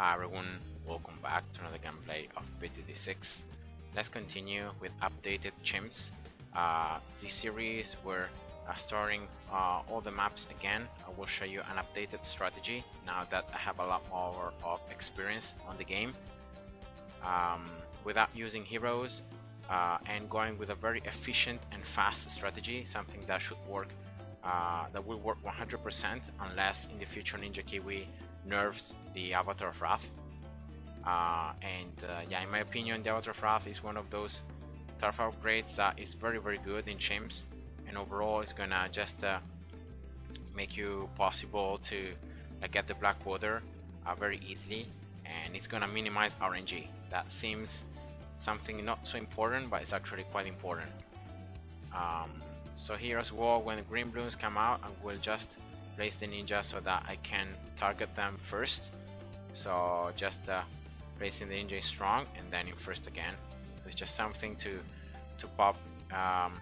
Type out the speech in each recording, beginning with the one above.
Hi everyone, welcome back to another gameplay of BTD6. Let's continue with updated chimps. Uh, this series we're uh, starting uh, all the maps again. I will show you an updated strategy now that I have a lot more of experience on the game. Um, without using heroes uh, and going with a very efficient and fast strategy, something that should work, uh, that will work 100% unless in the future Ninja Kiwi nerfs the Avatar of Wrath. Uh, and uh, yeah, in my opinion, the Avatar of Wrath is one of those turf upgrades that is very very good in chimps, and overall it's gonna just uh, make you possible to get the Black Border uh, very easily, and it's gonna minimize RNG. That seems something not so important, but it's actually quite important. Um, so here as well, when the green bloons come out, I will just place the ninja so that I can target them first. So just uh, placing the ninja in strong and then in first again. So it's just something to to pop um,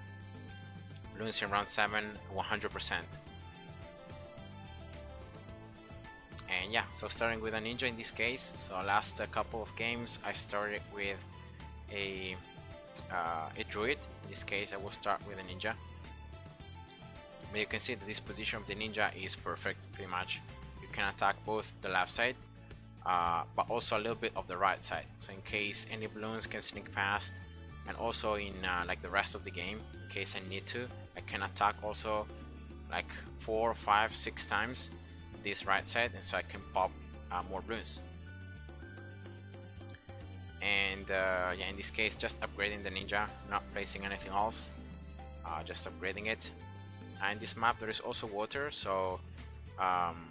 in round 7 100%. And yeah, so starting with a ninja in this case. So last uh, couple of games I started with a, uh, a druid. In this case I will start with a ninja. But you can see the disposition of the ninja is perfect pretty much. You can attack both the left side uh, but also a little bit of the right side. So in case any balloons can sneak past and also in uh, like the rest of the game in case I need to I can attack also like four, five, six times this right side and so I can pop uh, more balloons and uh, yeah in this case just upgrading the ninja not placing anything else uh, just upgrading it and this map there is also water so um,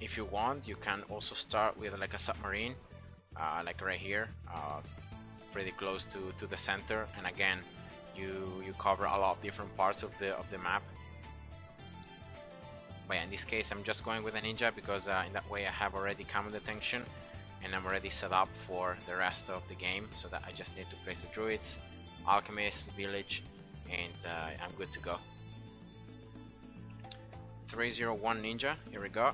if you want you can also start with like a submarine uh, like right here uh, pretty close to, to the center and again you you cover a lot of different parts of the of the map. But yeah, in this case I'm just going with a ninja because uh, in that way I have already camo detection and I'm already set up for the rest of the game so that I just need to place the druids alchemist village and uh, I'm good to go 301 ninja here we go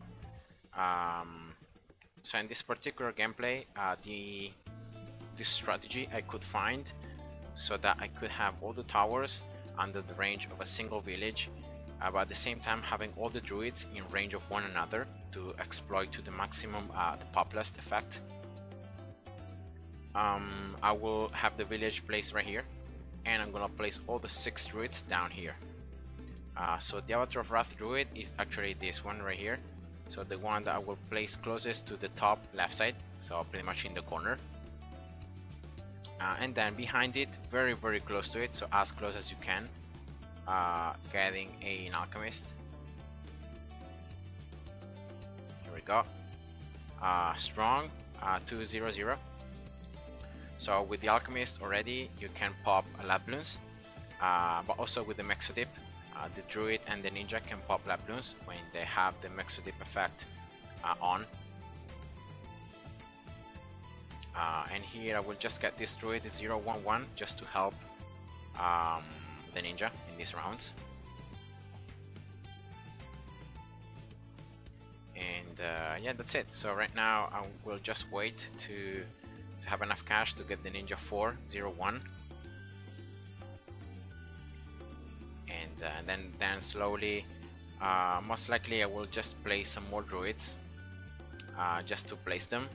um, so in this particular gameplay uh, the this strategy I could find so that I could have all the towers under the range of a single village uh, but at the same time having all the druids in range of one another to exploit to the maximum uh, the Poplust effect. Um, I will have the village placed right here and I'm gonna place all the six druids down here. Uh, so the Avatar of Wrath druid is actually this one right here. So the one that I will place closest to the top left side, so pretty much in the corner. Uh, and then behind it very very close to it so as close as you can uh, getting a, an alchemist. Here we go. Uh, strong uh, 200 so with the alchemist already you can pop lab balloons uh, but also with the Mixture Dip uh, the druid and the ninja can pop lab balloons when they have the Mixture Dip effect uh, on. Uh, and here I will just get this druid 011 just to help um, the ninja in these rounds. And uh, yeah that's it. So right now I will just wait to, to have enough cash to get the ninja 401 and uh, then then slowly uh, most likely I will just place some more druids uh, just to place them.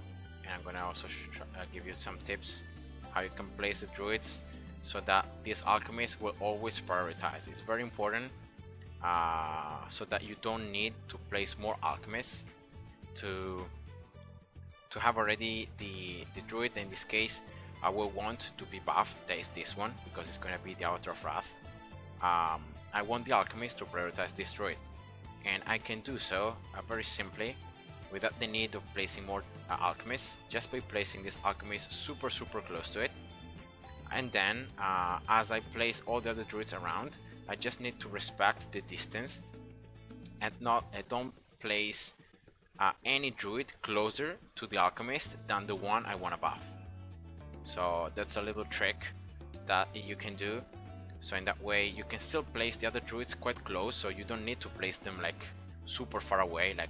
And I'm gonna also uh, give you some tips how you can place the druids so that these alchemists will always prioritize. It's very important uh, so that you don't need to place more alchemists to to have already the the druid. In this case I will want to be buffed. That is this one because it's gonna be the Avatar of Wrath. Um, I want the alchemist to prioritize this druid and I can do so uh, very simply without the need of placing more uh, alchemists just by placing this alchemist super super close to it. And then uh, as I place all the other druids around I just need to respect the distance and not I don't place uh, any druid closer to the alchemist than the one I want to buff so that's a little trick that you can do so in that way you can still place the other druids quite close so you don't need to place them like super far away like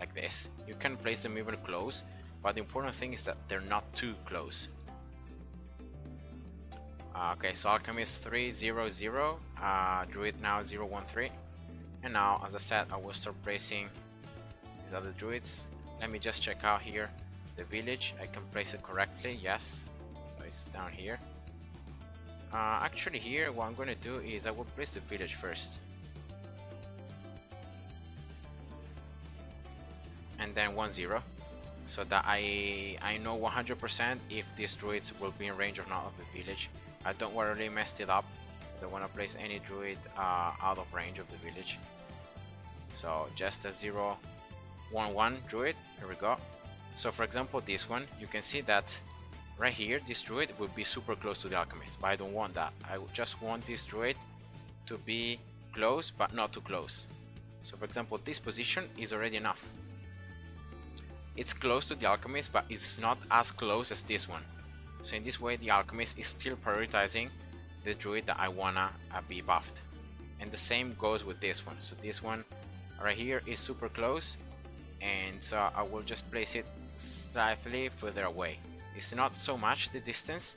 like this. You can place them even close, but the important thing is that they're not too close. Uh, okay, so Alchemist 300, uh, Druid now 013. And now, as I said, I will start placing these other druids. Let me just check out here the village. I can place it correctly, yes. So it's down here. Uh, actually here, what I'm going to do is I will place the village first. And then 1-0. So that I I know 100% if these druids will be in range or not of the village. I don't want to really mess it up. I don't want to place any druid uh, out of range of the village. So just a 0 1 1 druid. Here we go. So for example, this one, you can see that right here, this druid will be super close to the alchemist, but I don't want that. I just want this druid to be close, but not too close. So for example, this position is already enough. It's close to the alchemist, but it's not as close as this one. So in this way, the alchemist is still prioritizing the druid that I wanna uh, be buffed. And the same goes with this one. So this one right here is super close, and so I will just place it slightly further away. It's not so much the distance,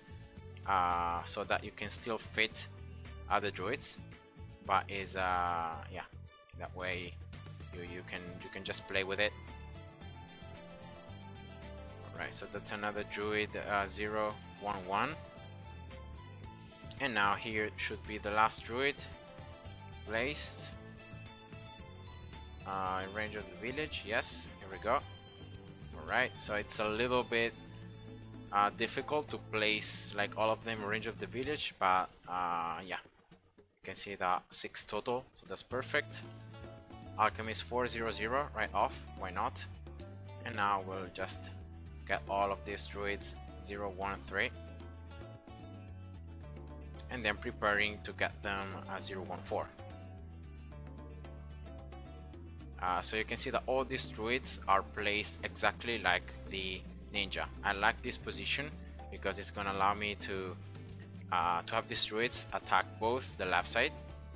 uh, so that you can still fit other druids, but is uh, yeah, that way you you can you can just play with it Right, so that's another Druid uh, 0, 1, 1. And now here should be the last Druid placed uh, in range of the village. Yes, here we go. Alright, so it's a little bit uh, difficult to place like all of them range of the village, but uh, yeah, you can see that 6 total, so that's perfect. Alchemist 400 right off, why not? And now we'll just get all of these druids 0, 1, 3 and then preparing to get them uh, 0, 1, 4 uh, so you can see that all these druids are placed exactly like the ninja. I like this position because it's gonna allow me to uh, to have these druids attack both the left side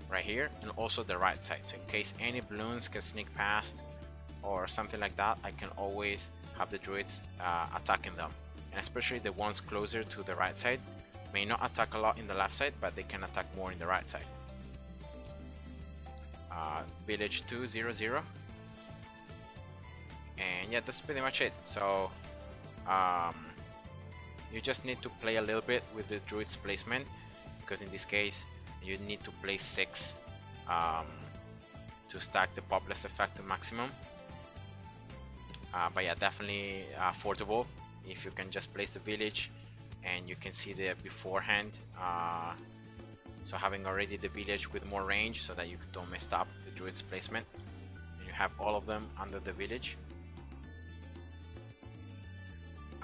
right here and also the right side. So in case any balloons can sneak past or something like that I can always have the druids uh, attacking them. And especially the ones closer to the right side may not attack a lot in the left side but they can attack more in the right side. Uh, village 200 and yeah that's pretty much it. So um, you just need to play a little bit with the druid's placement because in this case you need to place 6 um, to stack the Poplust effect to maximum. Uh, but yeah definitely affordable if you can just place the village and you can see the beforehand uh, so having already the village with more range so that you don't mess up the druid's placement. You have all of them under the village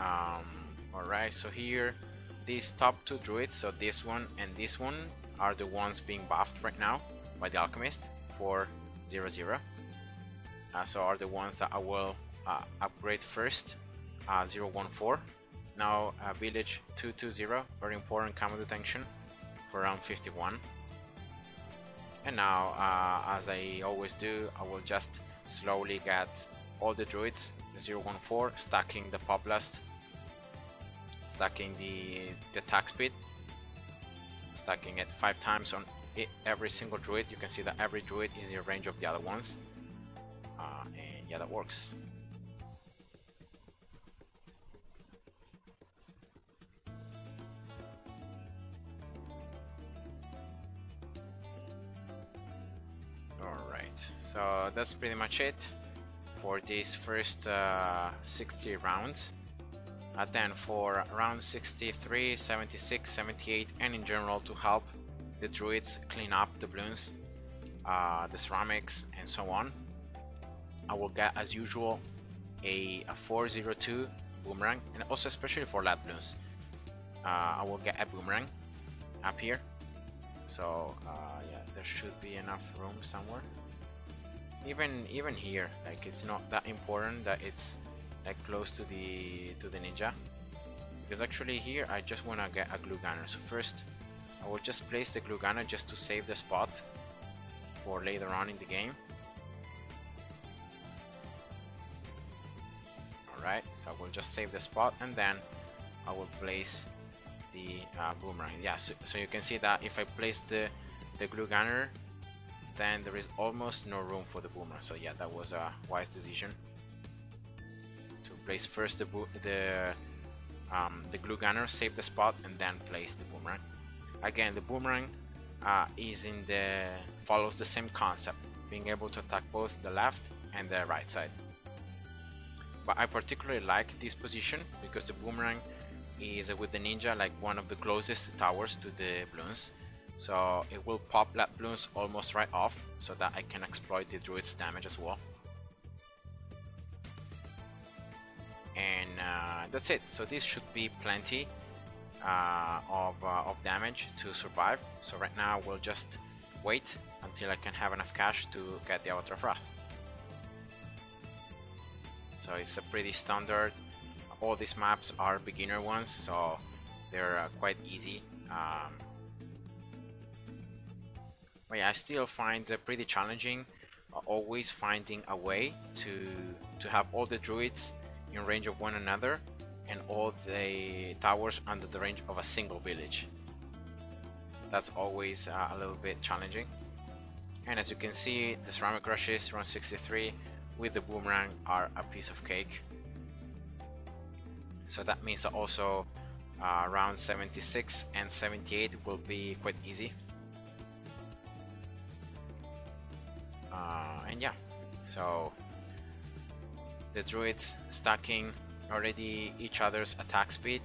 um, alright so here these top two druids so this one and this one are the ones being buffed right now by the alchemist for 0 0 uh, so are the ones that I will uh, upgrade first uh, 014 now uh, village 220 very important camo detection for round 51 and now uh, as I always do I will just slowly get all the druids 014 stacking the Poplust stacking the, the attack speed. Stacking it five times on it, every single druid. You can see that every druid is in range of the other ones. Uh, and yeah that works. Alright, So that's pretty much it for these first uh, 60 rounds. Then for round 63, 76, 78 and in general to help the druids clean up the balloons, uh, the ceramics and so on. I will get as usual a, a 402 boomerang and also especially for lab balloons. Uh, I will get a boomerang up here. So uh, yeah, there should be enough room somewhere even even here like it's not that important that it's like close to the to the ninja. Because actually here I just want to get a glue gunner. So first I will just place the glue gunner just to save the spot for later on in the game. Alright so I will just save the spot and then I will place the uh, boomerang. Yeah so, so, you can see that if I place the the glue gunner then there is almost no room for the boomerang. So yeah that was a wise decision place first the the um, the glue gunner save the spot and then place the boomerang. Again the boomerang uh, is in the follows the same concept being able to attack both the left and the right side. But I particularly like this position because the boomerang is with the ninja like one of the closest towers to the balloons. So it will pop that balloons almost right off so that I can exploit the druid's damage as well and uh, that's it. So this should be plenty uh, of, uh, of damage to survive. So right now we'll just wait until I can have enough cash to get the Avatar of Wrath. So it's a pretty standard. All these maps are beginner ones, so they're uh, quite easy. Um, but yeah, I still find it pretty challenging, uh, always finding a way to to have all the druids in range of one another and all the towers under the range of a single village. That's always uh, a little bit challenging. And as you can see, the ceramic rushes around 63 with the boomerang are a piece of cake so that means that also uh, around 76 and 78 will be quite easy uh, and yeah so the druids stacking already each other's attack speed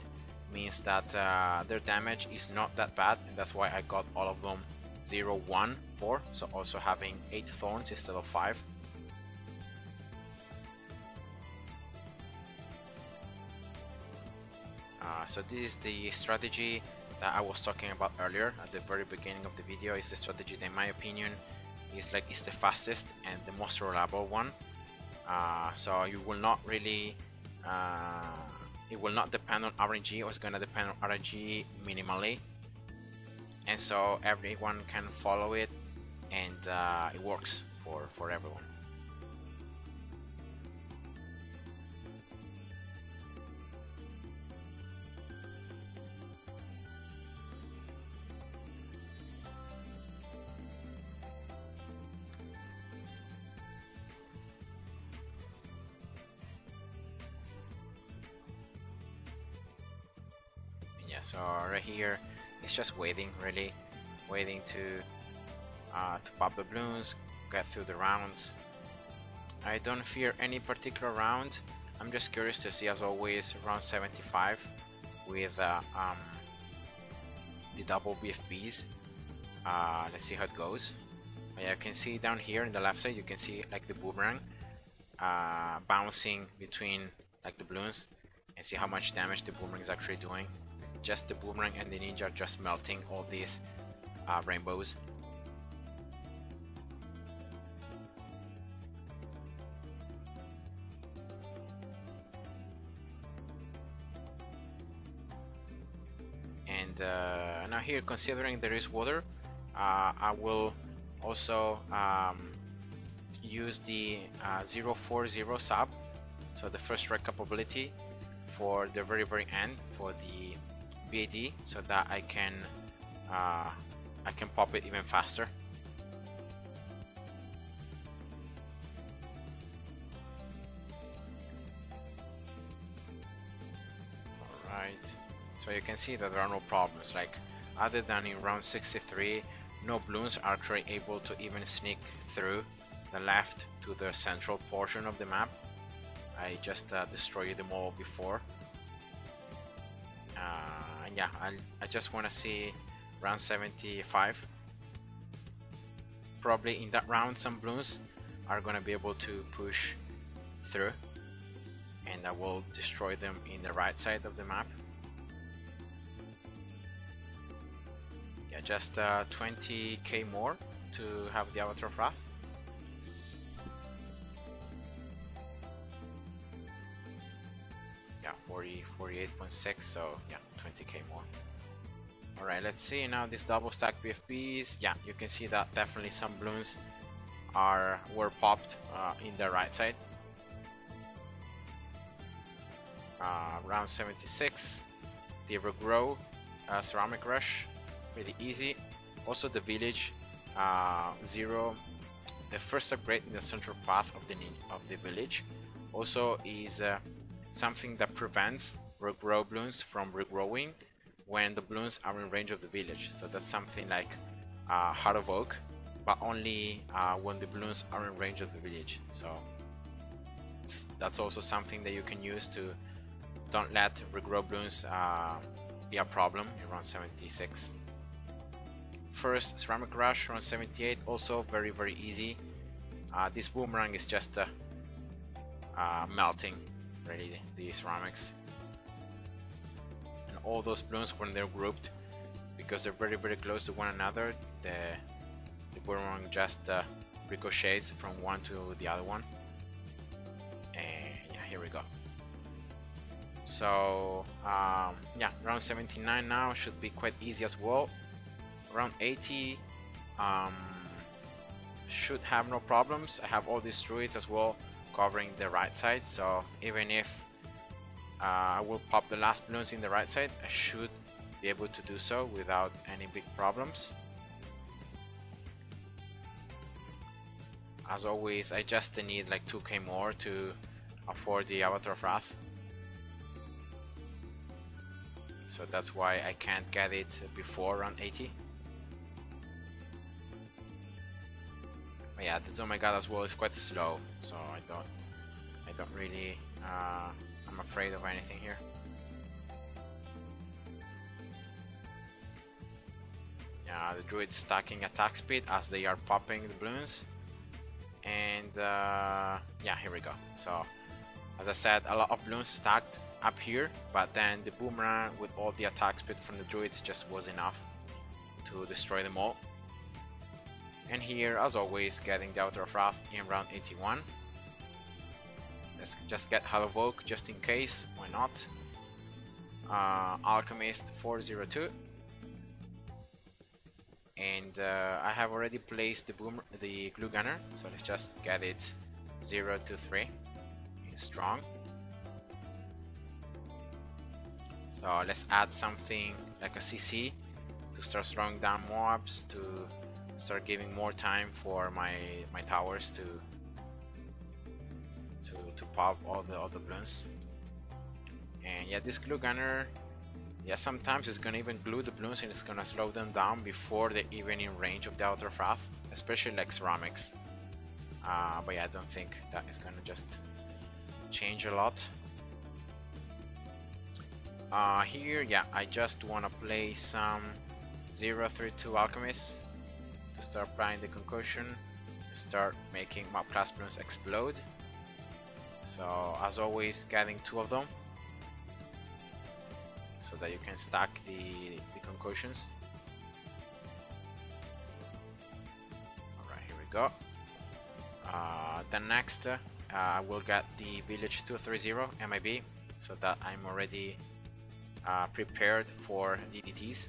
means that uh, their damage is not that bad and that's why I got all of them 0 1 4 so also having 8 thorns instead of 5 Uh, so this is the strategy that I was talking about earlier at the very beginning of the video. Is the strategy that in my opinion is like is the fastest and the most reliable one uh, so you will not really uh, it will not depend on RNG or it's gonna depend on RNG minimally. And so everyone can follow it and uh, it works for for everyone yeah so right here. It's just waiting really. Waiting to uh, to pop the balloons get through the rounds. I don't fear any particular round. I'm just curious to see as always round 75 with uh, um, the double BFBs uh, let's see how it goes. Yeah, you can see down here in the left side you can see like the boomerang uh, bouncing between like the balloons and see how much damage the boomerang is actually doing just the boomerang and the ninja just melting all these uh, rainbows. And uh, now here, considering there is water, uh, I will also um, use the uh, 040 sub, so the first strike capability for the very very end for the BAD so that I can uh, I can pop it even faster. Alright, so you can see that there are no problems, like other than in round 63, no balloons are actually able to even sneak through the left to the central portion of the map. I just uh, destroyed them all before. Yeah, I, I just want to see round 75. Probably in that round some balloons are gonna be able to push through and I will destroy them in the right side of the map. Yeah, just uh, 20k more to have the Avatar of Wrath. 40, 48.6, so yeah. 20k more. Alright, let's see now this double stack BFBs. Yeah, you can see that definitely some balloons are were popped uh, in the right side. uh, round 76 the regrow uh, ceramic rush really easy also the village uh, zero the first upgrade in the central path of the of the village also is uh, something that prevents regrow bloons from regrowing when the bloons are in range of the village. So that's something like uh, Heart of Oak but only uh, when the bloons are in range of the village. So that's also something that you can use to don't let regrow bloons uh, be a problem in round 76 first ceramic rush round 78 also very very easy. Uh, this boomerang is just uh, uh, melting really the ceramics. And all those bloons when they're grouped because they're very very close to one another the, the boomerang just uh, ricochets from one to the other one. And yeah here we go. So um, yeah round 79 now should be quite easy as well. Around 80 um, should have no problems. I have all these druids as well covering the right side so even if uh, I will pop the last balloons in the right side I should be able to do so without any big problems. As always I just need like 2k more to afford the Avatar of Wrath. So that's why I can't get it before round 80 but yeah this my god as well is quite slow so I don't I don't really uh, I'm afraid of anything here. Yeah the druids stacking attack speed as they are popping the balloons. and uh, yeah here we go. So as I said a lot of balloons stacked up here but then the boomerang with all the attack speed from the druids just was enough to destroy them all and here as always getting the Avatar of Wrath in round 81 let's just get Oak just in case. Why not? Uh, Alchemist 402 and uh, I have already placed the boom the glue gunner so let's just get it 0 to 3 it's strong. So let's add something like a CC to start slowing down MOABs to start giving more time for my my towers to to to pop all the other bloons and yeah this glue gunner yeah, sometimes it's gonna even glue the bloons and it's gonna slow them down before they're even in range of the Avatar Wrath, especially like ceramics. Uh, but yeah, I don't think that is gonna just change a lot. Uh, here, yeah, I just wanna play some 032 Alchemists to start applying the concussion, start making my plasmons explode. So as always, getting two of them so that you can stack the, the concussions. Alright, here we go. Uh, then next, uh, I will get the Village 230 MIB so that I'm already uh, prepared for DDTs.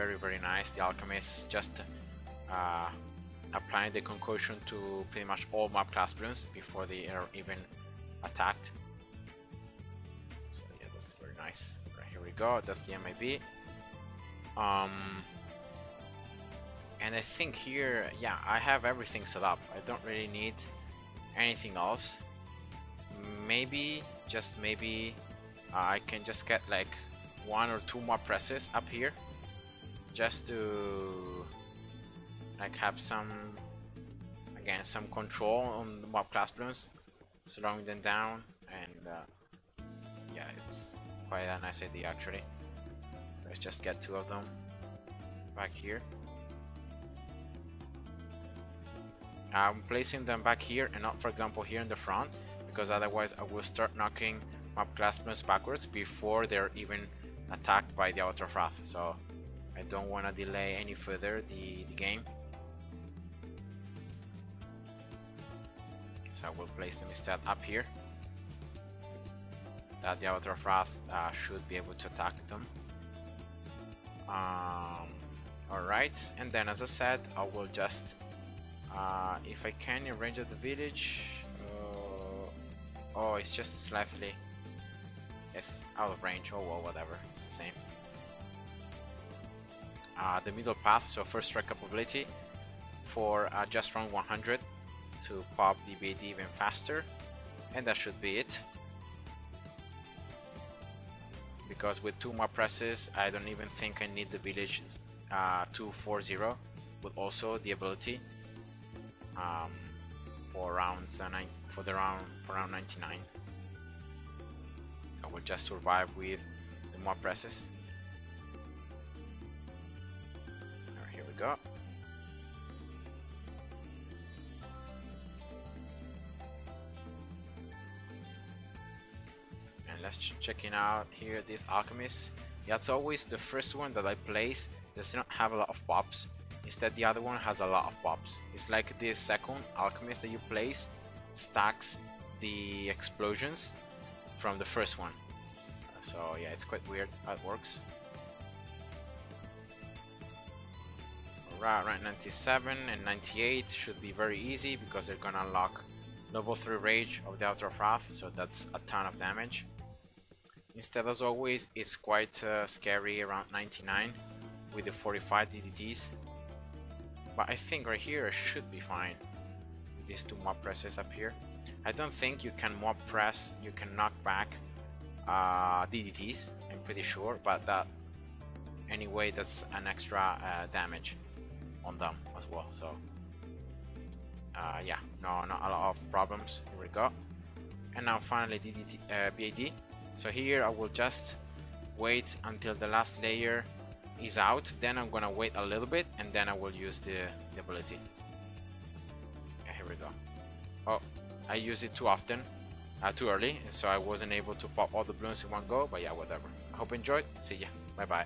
Very very nice. The Alchemist just uh, applying the concussion to pretty much all MOAB class bloons before they are even attacked. So yeah, that's very nice. Right, here we go. That's the MIB. Um, and I think here, yeah, I have everything set up. I don't really need anything else. Maybe, just maybe, uh, I can just get like one or two more presses up here just to like have some again some control on the MOAB class bloons slowing them down and uh, yeah it's quite a nice idea actually. So let's just get two of them back here. I'm placing them back here and not for example here in the front because otherwise I will start knocking MOAB class bloons backwards before they're even attacked by the Avatar Wrath so I don't want to delay any further the, the game. So I will place them instead up here. that the Avatar of Wrath uh, should be able to attack them. Um, Alright, and then as I said, I will just, uh, if I can, in range of the village. Uh, oh, it's just slightly, yes, out of range. Oh well, whatever, it's the same. Uh, the middle path, so first strike capability for uh, just round 100 to pop the BAD even faster, and that should be it. Because with two more presses, I don't even think I need the village uh, 240 with also the ability um, for rounds uh, for the round for round 99 I will just survive with the more presses let's ch checking out here this alchemist that's always the first one that I place does not have a lot of pops. Instead, the other one has a lot of pops. It's like this second alchemist that you place stacks the explosions from the first one. So yeah, it's quite weird how it works. Alright, rank 97 and 98 should be very easy because they're gonna unlock level 3 rage of the of Wrath, so that's a ton of damage. Instead, as always, it's quite uh, scary around 99 with the 45 DDTs. But I think right here I should be fine. These two MOAB presses up here. I don't think you can MOAB press, you can knock back uh, DDTs, I'm pretty sure, but that anyway that's an extra uh, damage on them as well, so uh, yeah, no, not a lot of problems, here we go. And now finally DDT, uh, BAD. So here I will just wait until the last layer is out, then I'm gonna wait a little bit and then I will use the, the ability. Okay, here we go. Oh, I used it too often, uh, too early, so I wasn't able to pop all the balloons in one go, but yeah, whatever. I hope you enjoyed. See ya. Bye bye.